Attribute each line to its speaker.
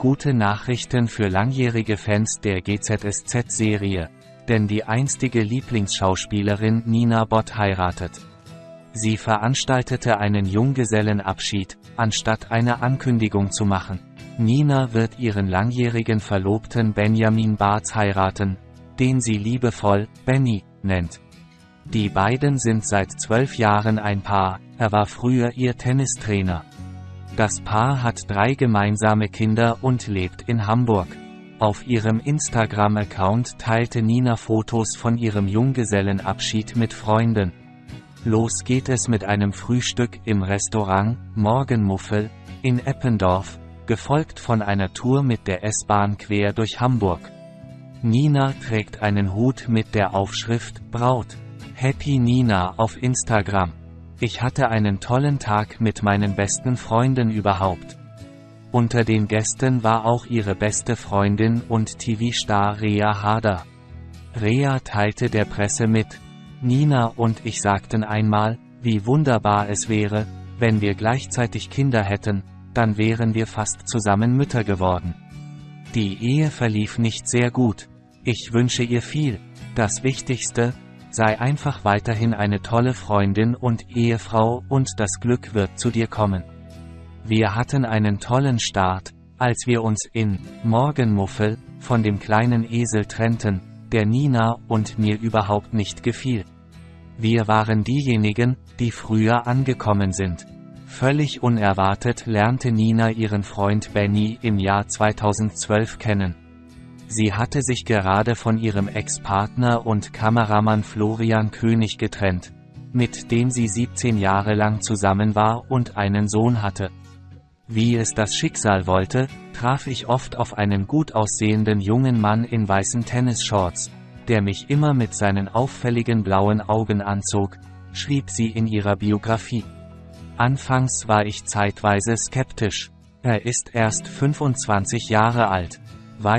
Speaker 1: Gute Nachrichten für langjährige Fans der GZSZ-Serie, denn die einstige Lieblingsschauspielerin Nina Bott heiratet. Sie veranstaltete einen Junggesellenabschied, anstatt eine Ankündigung zu machen. Nina wird ihren langjährigen Verlobten Benjamin Barz heiraten, den sie liebevoll Benny nennt. Die beiden sind seit zwölf Jahren ein Paar, er war früher ihr Tennistrainer. Das Paar hat drei gemeinsame Kinder und lebt in Hamburg. Auf ihrem Instagram-Account teilte Nina Fotos von ihrem Junggesellenabschied mit Freunden. Los geht es mit einem Frühstück im Restaurant Morgenmuffel in Eppendorf, gefolgt von einer Tour mit der S-Bahn quer durch Hamburg. Nina trägt einen Hut mit der Aufschrift Braut. Happy Nina auf Instagram. Ich hatte einen tollen Tag mit meinen besten Freunden überhaupt. Unter den Gästen war auch ihre beste Freundin und TV-Star Rea Harder. Rea teilte der Presse mit. Nina und ich sagten einmal, wie wunderbar es wäre, wenn wir gleichzeitig Kinder hätten, dann wären wir fast zusammen Mütter geworden. Die Ehe verlief nicht sehr gut. Ich wünsche ihr viel. Das Wichtigste, sei einfach weiterhin eine tolle Freundin und Ehefrau und das Glück wird zu dir kommen. Wir hatten einen tollen Start, als wir uns in Morgenmuffel von dem kleinen Esel trennten, der Nina und mir überhaupt nicht gefiel. Wir waren diejenigen, die früher angekommen sind. Völlig unerwartet lernte Nina ihren Freund Benny im Jahr 2012 kennen. Sie hatte sich gerade von ihrem Ex-Partner und Kameramann Florian König getrennt, mit dem sie 17 Jahre lang zusammen war und einen Sohn hatte. Wie es das Schicksal wollte, traf ich oft auf einen gut aussehenden jungen Mann in weißen Tennisshorts, der mich immer mit seinen auffälligen blauen Augen anzog, schrieb sie in ihrer Biografie. Anfangs war ich zeitweise skeptisch. Er ist erst 25 Jahre alt.